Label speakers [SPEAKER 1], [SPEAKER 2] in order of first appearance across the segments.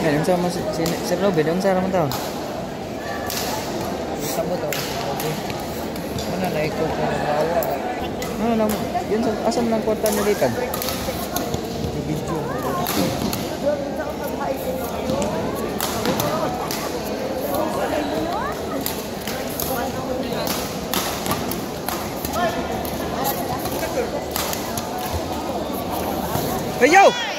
[SPEAKER 1] Eh, yung sama si, si, si Robin, eh, yung sarang tao.
[SPEAKER 2] Sama tao. Okay. Mana na ikaw ko na bawa.
[SPEAKER 1] Ano lang, yun sa, asan lang kwarta niyo dito?
[SPEAKER 2] Yung video.
[SPEAKER 1] Hey, yo!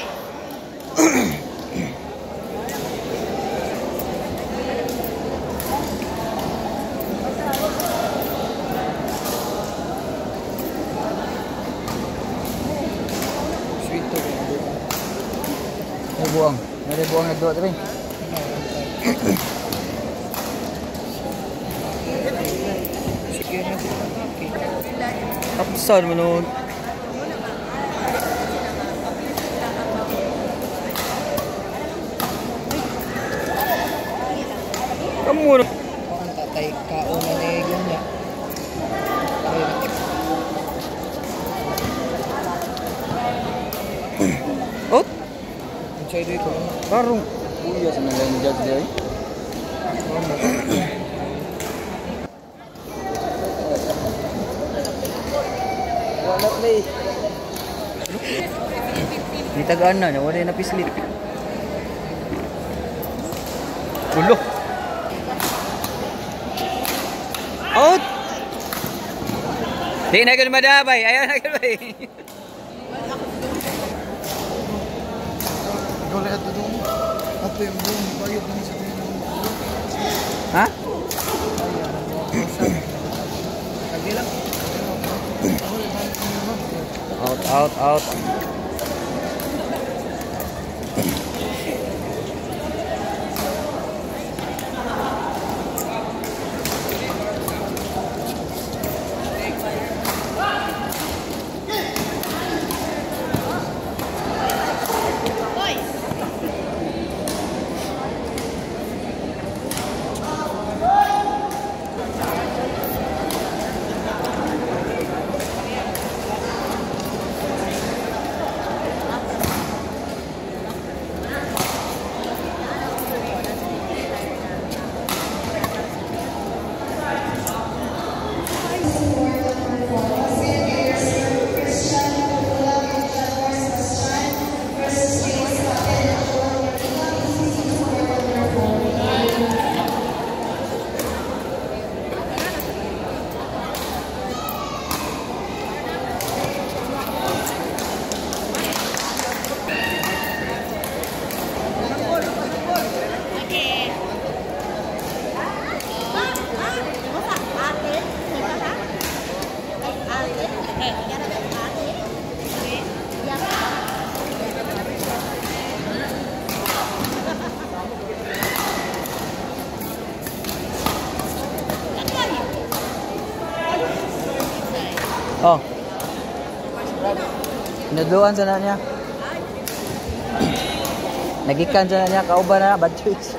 [SPEAKER 1] Buang. Buang rin.
[SPEAKER 2] Sige na sila. Okay.
[SPEAKER 1] Tapsan mo nun. Kamu.
[SPEAKER 2] Ang tatay kauna ni Gunya.
[SPEAKER 1] Oh,
[SPEAKER 2] Ang sa'yo dito.
[SPEAKER 1] karong. Uya sa mga yung judge day. Wala play. Di tagaan na, wala na pislit. Gulo. Out! Di na ganun madabay. Ayaw na ganun
[SPEAKER 2] Dole at doon. Ato yung doon. Bayad din sa doon.
[SPEAKER 1] Ha?
[SPEAKER 2] Kagila.
[SPEAKER 1] Out, out, out. Oh. Pinadluan sa na niya. Nagikan sa na niya, kauban na, choice.